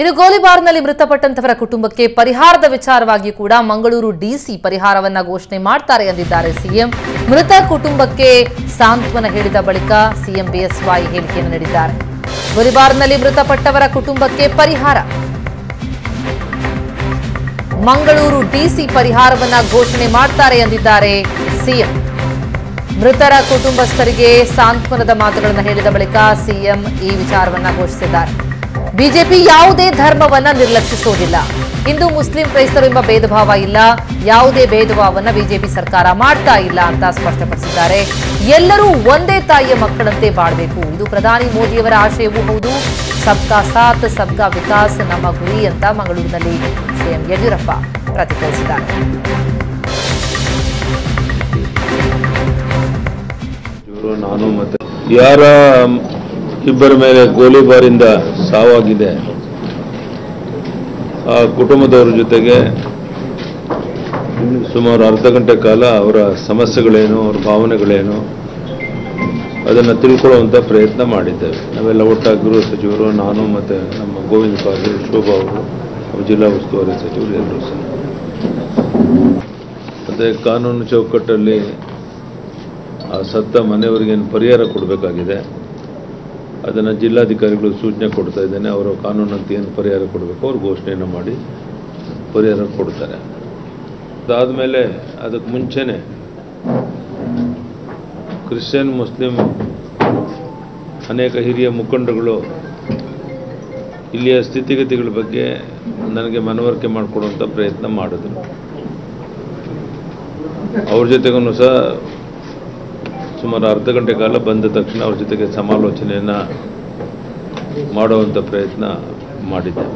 ಇನ್ನು ಗೋಲಿಬಾರ್ನಲ್ಲಿ ಮೃತಪಟ್ಟಂತವರ ಕುಟುಂಬಕ್ಕೆ ಪರಿಹಾರದ ವಿಚಾರವಾಗಿ ಕೂಡ ಮಂಗಳೂರು ಡಿಸಿ ಪರಿಹಾರವನ್ನ ಘೋಷಣೆ ಮಾಡ್ತಾರೆ ಎಂದಿದ್ದಾರೆ ಸಿಎಂ. ಮೃತ ಕುಟುಂಬಕ್ಕೆ ಸಾಂತ್ವನ ಹೇಳಿದ ಬಳಿಕ ಸಿಎಂ ಬಿಎಸ್ವೈ ಹೇಳಿಕೆಯನ್ನು ನೀಡಿದ್ದಾರೆ. ಗೋಲಿಬಾರ್ನಲ್ಲಿ ಮೃತಪಟ್ಟವರ ಕುಟುಂಬಕ್ಕೆ ಪರಿಹಾರ. ಮಂಗಳೂರು ಡಿಸಿ ಪರಿಹಾರವನ್ನ ಘೋಷಣೆ ಮಾಡ್ತಾರೆ ಎಂದಿದ್ದಾರೆ ಸಿಎಂ. ಮೃತರ ಕುಟುಂಬಸ್ಥರಿಗೆ ಸಾಂತ್ವನದ ಮಾತುಗಳನ್ನು ಹೇಳಿದ ಬಳಿಕ ಸಿಎಂ ಈ ವಿಚಾರವನ್ನ ಘೋಷಿಸಿದ್ದಾರೆ. ಬಿಜೆಪಿ ಯಾವುದೇ ಧರ್ಮವನ್ನ ನಿರ್ಲಕ್ಷಿಸುವುದಿಲ್ಲ. ಹಿಂದೂ, ಮುಸ್ಲಿಂ, ಕ್ರೈಸ್ತರು ಎಂಬ ಭೇದ ಭಾವ ಇಲ್ಲ. ಯಾವುದೇ ಭೇದ ಭಾವವನ್ನ ಬಿಜೆಪಿ ಸರ್ಕಾರ ಮಾಡ್ತಾ ಇಲ್ಲ ಅಂತ ಸ್ಪಷ್ಟಪಡಿಸಿದ್ದಾರೆ. ಎಲ್ಲರೂ ಒಂದೇ ತಾಯಿಯ ಮಕ್ಕಳಂತೆ ಬಾಳ್ಬೇಕು. ಇದು ಪ್ರಧಾನಿ ಮೋದಿಯವರ ಆಶಯವೂ ಹೌದು. ಸಬ್ಕಾ ಸಾಥ್, ಸಬ್ಕಾ ವಿಕಾಸ್, ನಮ್ಮ ಗುರಿ ಅಂತ ಮಂಗಳೂರಿನಲ್ಲಿ ಸಿಎಂ ಯಡಿಯೂರಪ್ಪ ಪ್ರತಿಕ್ರಿಯಿಸಿದ್ದಾರೆ. ಯಾರ ಇಬ್ಬರ ಮೇಲೆ ಗೋಲಿಬಾರಿಂದ ಸಾವಾಗಿದೆ. ಆ ಕುಟುಂಬದವರ ಜೊತೆಗೆ ಸುಮಾರು ಅರ್ಧ ಗಂಟೆ ಕಾಲ ಅವರ ಸಮಸ್ಯೆಗಳೇನು, ಅವರ ಭಾವನೆಗಳೇನು, ಅದನ್ನು ತಿಳ್ಕೊಳ್ಳುವಂಥ ಪ್ರಯತ್ನ ಮಾಡಿದ್ದೇವೆ. ನಾವೆಲ್ಲ ಒಟ್ಟಾಗಿ ಗೃಹ ಸಚಿವರು, ನಾನು ಮತ್ತು ನಮ್ಮ ಗೋವಿಂದ ಪಾಲ್ ಶೋಭಾ ಅವರು ಜಿಲ್ಲಾ ಉಸ್ತುವಾರಿ ಸಚಿವರು ಎಲ್ಲರೂ ಸಹ. ಮತ್ತು ಕಾನೂನು ಚೌಕಟ್ಟಲ್ಲಿ ಆ ಸತ್ತ ಮನೆಯವರಿಗೇನು ಪರಿಹಾರ ಕೊಡಬೇಕಾಗಿದೆ? ಅದನ್ನು ಜಿಲ್ಲಾಧಿಕಾರಿಗಳು ಸೂಚನೆ ಕೊಡ್ತಾ ಇದ್ದೇನೆ. ಅವರು ಕಾನೂನಂತೆ ಏನು ಪರಿಹಾರ ಕೊಡಬೇಕು. ಅವ್ರು ಘೋಷಣೆಯನ್ನು ಮಾಡಿ ಪರಿಹಾರ ಕೊಡ್ತಾರೆ. ಅದಾದಮೇಲೆ ಅದಕ್ಕೆ ಮುಂಚೆನೆ ಕ್ರಿಶ್ಚಿಯನ್, ಮುಸ್ಲಿಂ ಅನೇಕ ಹಿರಿಯ ಮುಖಂಡಗಳು ಇಲ್ಲಿಯ ಸ್ಥಿತಿಗತಿಗಳ ಬಗ್ಗೆ ನನಗೆ ಮನವರಿಕೆ ಮಾಡಿಕೊಡುವಂಥ ಪ್ರಯತ್ನ ಮಾಡಿದ್ರು. ಅವ್ರ ಜೊತೆಗೂ ಸಹ ಸುಮಾರು ಅರ್ಧ ಗಂಟೆ ಕಾಲ ಬಂದ ತಕ್ಷಣ ಅವ್ರ ಜೊತೆಗೆ ಸಮಾಲೋಚನೆಯನ್ನು ಮಾಡುವಂಥ ಪ್ರಯತ್ನ ಮಾಡಿದ್ದೆ.